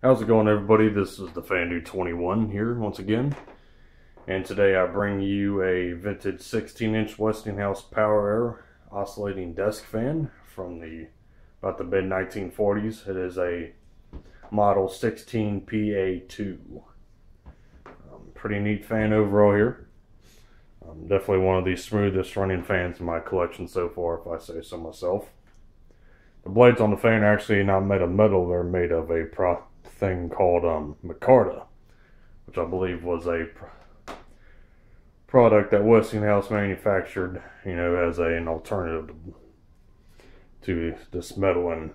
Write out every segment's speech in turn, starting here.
How's it going everybody? This is the Fandude 21 here once again. And today I bring you a vintage 16 inch Westinghouse Power Aire oscillating desk fan from the about the mid 1940s. It is a model 16PA2. Um, pretty neat fan overall here. Um, definitely one of the smoothest running fans in my collection so far if I say so myself. The blades on the fan are actually not made of metal, they're made of a pro thing called um, Micarta, which I believe was a pr product that Westinghouse manufactured, you know, as a, an alternative to, this metal. And,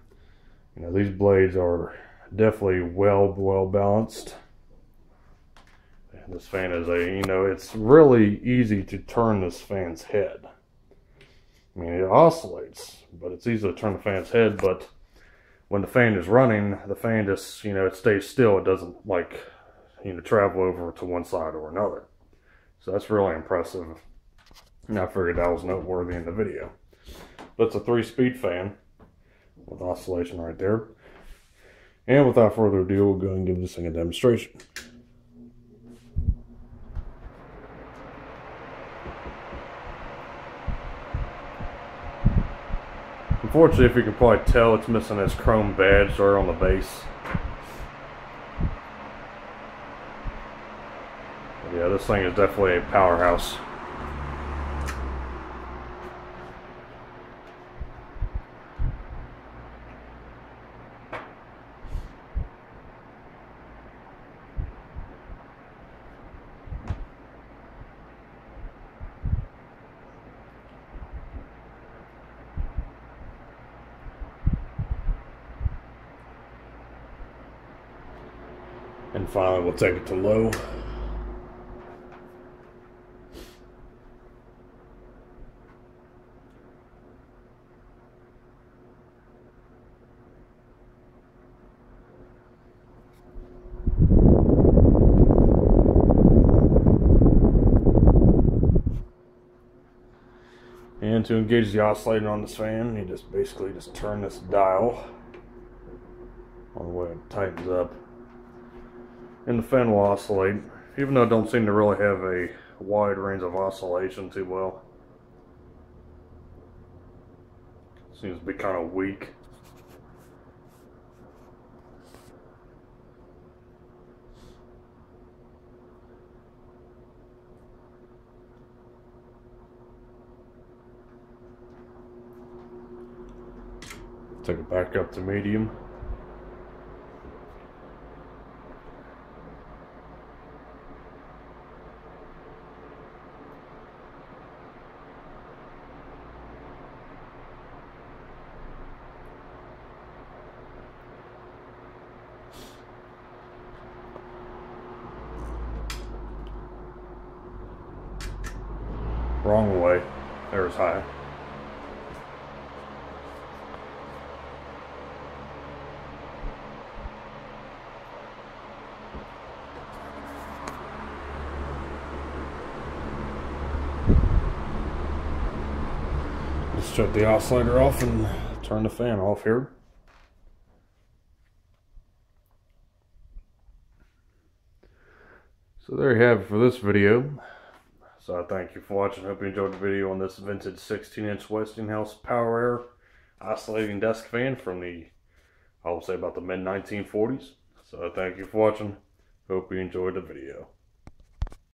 you know, these blades are definitely well, well balanced. And This fan is a, you know, it's really easy to turn this fan's head. I mean, it oscillates, but it's easy to turn the fan's head, but when the fan is running, the fan just, you know, it stays still. It doesn't like, you know, travel over to one side or another. So that's really impressive. And I figured that was noteworthy in the video. But it's a three-speed fan with oscillation right there. And without further ado, we'll go and give this thing a demonstration. Unfortunately, if you can probably tell, it's missing its chrome badge there on the base. But yeah, this thing is definitely a powerhouse. And finally, we'll take it to low. And to engage the oscillator on this fan, you just basically just turn this dial on the way it tightens up and the fan will oscillate, even though it don't seem to really have a wide range of oscillation too well. Seems to be kind of weak. Take it back up to medium. Wrong way. There's high. Just shut the oscillator off and turn the fan off here. So there you have it for this video. So I thank you for watching. Hope you enjoyed the video on this vintage 16 inch Westinghouse Power Aire oscillating desk fan from the, I will say about the mid 1940s. So thank you for watching. Hope you enjoyed the video.